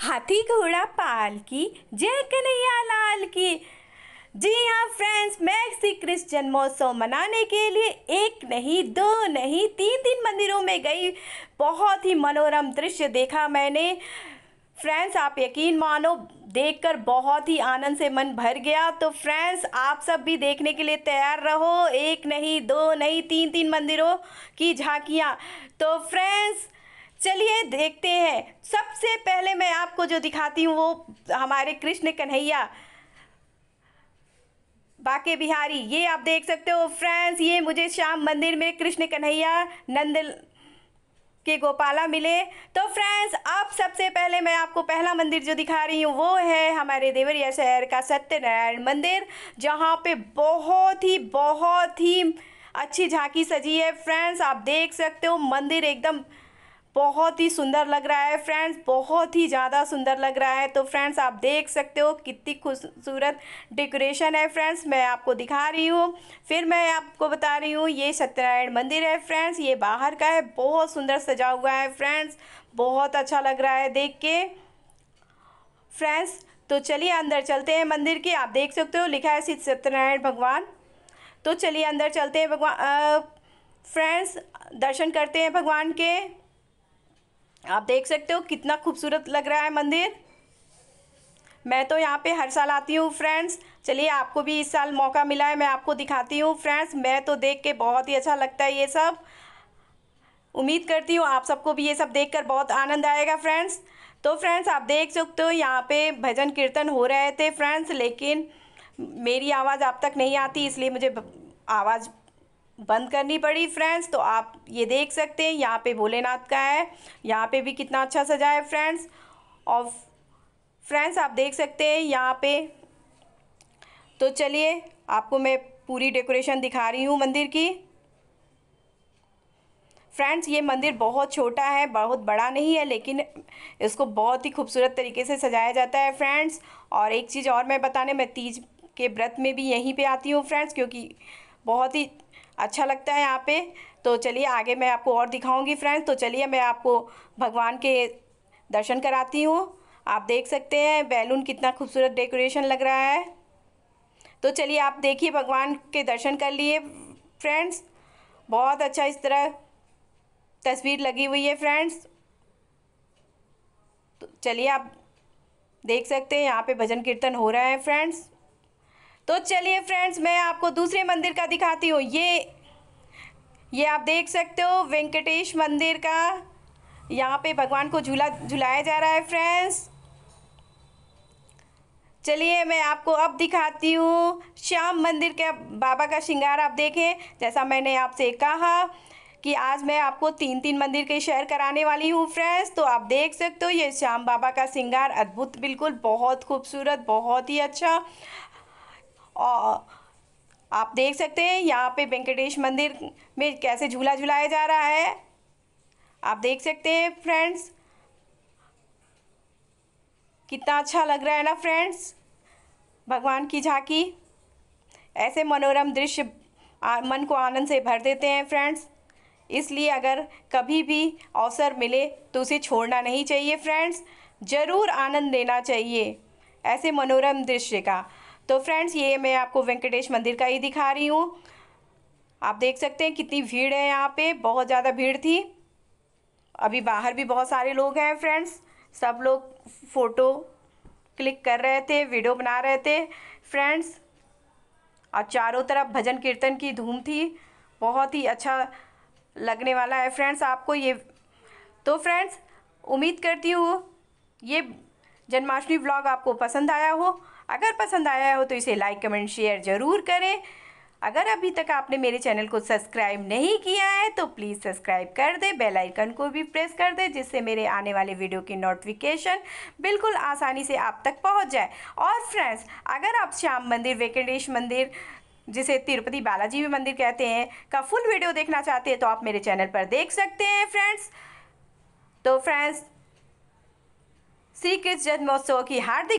हाथी घोड़ा पाल की, जय कन्हैया लाल की। जी हाँ फ्रेंड्स मैं श्री कृष्ण जन्मोत्सव मनाने के लिए एक नहीं, दो नहीं, तीन तीन मंदिरों में गई। बहुत ही मनोरम दृश्य देखा मैंने। फ्रेंड्स आप यकीन मानो, देखकर बहुत ही आनंद से मन भर गया। तो फ्रेंड्स आप सब भी देखने के लिए तैयार रहो। एक नहीं, दो नहीं तीन तीन मंदिरों की झांकियाँ। तो फ्रेंड्स चलिए देखते हैं। सबसे पहले मैं आपको जो दिखाती हूँ वो हमारे कृष्ण कन्हैया। बाके बिहारी, ये आप देख सकते हो, फ्रेंड्स, ये मुझे श्याम मंदिर में कृष्ण कन्हैया, नंद के गोपाला मिले। तो फ्रेंड्स अब सबसे पहले मैं आपको पहला मंदिर जो दिखा रही हूँ, वो है हमारे देवरिया शहर का सत्यनारायण मंदिर, जहाँ पे बहुत ही बहुत ही अच्छी झांकी सजी है। फ्रेंड्स, आप देख सकते हो, मंदिर एकदम बहुत ही सुंदर लग रहा है फ्रेंड्स बहुत ही ज़्यादा सुंदर लग रहा है। तो फ्रेंड्स आप देख सकते हो कितनी खूबसूरत डेकोरेशन है फ्रेंड्स मैं आपको दिखा रही हूँ। फिर मैं आपको बता रही हूँ, ये सत्यनारायण मंदिर है फ्रेंड्स ये बाहर का है, बहुत सुंदर सजा हुआ है फ्रेंड्स बहुत अच्छा लग रहा है देख के। फ्रेंड्स तो चलिए अंदर चलते हैं मंदिर के, आप देख सकते हो, लिखा है सत्यनारायण भगवान। तो चलिए अंदर चलते हैं भगवान फ्रेंड्स दर्शन करते हैं भगवान के। आप देख सकते हो कितना खूबसूरत लग रहा है मंदिर। मैं तो यहाँ पे हर साल आती हूँ फ्रेंड्स चलिए, आपको भी इस साल मौका मिला है, मैं आपको दिखाती हूँ फ्रेंड्स मैं तो देख के बहुत ही अच्छा लगता है ये सब। उम्मीद करती हूँ आप सबको भी ये सब देखकर बहुत आनंद आएगा फ्रेंड्स तो फ्रेंड्स आप देख सकते हो यहाँ पे भजन कीर्तन हो रहे थे फ्रेंड्स लेकिन मेरी आवाज़ आप तक नहीं आती, इसलिए मुझे आवाज़ बंद करनी पड़ी फ्रेंड्स तो आप ये देख सकते हैं, यहाँ पे भोलेनाथ का है, यहाँ पे भी कितना अच्छा सजा है फ्रेंड्स और फ्रेंड्स आप देख सकते हैं, यहाँ पे तो चलिए, आपको मैं पूरी डेकोरेशन दिखा रही हूँ मंदिर की. फ्रेंड्स ये मंदिर बहुत छोटा है, बहुत बड़ा नहीं है, लेकिन इसको बहुत ही खूबसूरत तरीके से सजाया जाता है फ्रेंड्स और एक चीज़ और मैं बताने, मैं तीज के व्रत में भी यहीं पे आती हूँ फ्रेंड्स क्योंकि बहुत ही अच्छा लगता है यहाँ पे। तो चलिए, आगे मैं आपको और दिखाऊँगी फ्रेंड्स तो चलिए, मैं आपको भगवान के दर्शन कराती हूँ। आप देख सकते हैं, बैलून कितना खूबसूरत डेकोरेशन लग रहा है। तो चलिए, आप देखिए, भगवान के दर्शन कर लिए फ्रेंड्स बहुत अच्छा इस तरह तस्वीर लगी हुई है फ्रेंड्स तो चलिए, आप देख सकते हैं, यहाँ पे भजन कीर्तन हो रहा है फ्रेंड्स तो चलिए फ्रेंड्स मैं आपको दूसरे मंदिर का दिखाती हूँ। ये ये आप देख सकते हो वेंकटेश मंदिर का। यहाँ पे भगवान को झूला, झुलाया जा रहा है फ्रेंड्स चलिए मैं आपको अब दिखाती हूँ श्याम मंदिर के बाबा का श्रृंगार, आप देखें। जैसा मैंने आपसे कहा कि आज मैं आपको तीन तीन मंदिर के शेयर कराने वाली हूँ फ्रेंड्स तो आप देख सकते हो ये श्याम बाबा का श्रृंगार, अद्भुत, बिल्कुल बहुत खूबसूरत, बहुत ही अच्छा। और आप देख सकते हैं यहाँ पे वेंकटेश मंदिर में कैसे झूला झुलाया जा रहा है। आप देख सकते हैं फ्रेंड्स कितना अच्छा लग रहा है ना फ्रेंड्स भगवान की झांकी। ऐसे मनोरम दृश्य मन को आनंद से भर देते हैं फ्रेंड्स इसलिए अगर कभी भी अवसर मिले तो उसे छोड़ना नहीं चाहिए फ्रेंड्स ज़रूर आनंद लेना चाहिए, ऐसे मनोरम दृश्य का। तो फ्रेंड्स, ये मैं आपको वेंकटेश मंदिर का ही दिखा रही हूँ। आप देख सकते हैं कितनी भीड़ है यहाँ पे, बहुत ज़्यादा भीड़ थी। अभी बाहर भी बहुत सारे लोग हैं फ्रेंड्स। सब लोग फ़ोटो क्लिक कर रहे थे, वीडियो बना रहे थे। फ्रेंड्स, और चारों तरफ़ भजन कीर्तन की धूम थी। बहुत ही अच्छा लगने वाला है फ्रेंड्स आपको ये। तो फ्रेंड्स, उम्मीद करती हूँ ये जन्माष्टमी ब्लॉग आपको पसंद आया हो। अगर पसंद आया हो तो इसे लाइक, कमेंट, शेयर ज़रूर करें। अगर अभी तक आपने मेरे चैनल को सब्सक्राइब नहीं किया है तो प्लीज़ सब्सक्राइब कर दे, बेल आइकन को भी प्रेस कर दे, जिससे मेरे आने वाले वीडियो की नोटिफिकेशन बिल्कुल आसानी से आप तक पहुँच जाए। और फ्रेंड्स, अगर आप श्याम मंदिर, वेंकटेश मंदिर, जिसे तिरुपति बालाजी मंदिर कहते हैं, का फुल वीडियो देखना चाहते हैं तो आप मेरे चैनल पर देख सकते हैं, फ्रेंड्स। तो फ्रेंड्स, श्री कृष्ण जन्मोत्सव की हार्दिक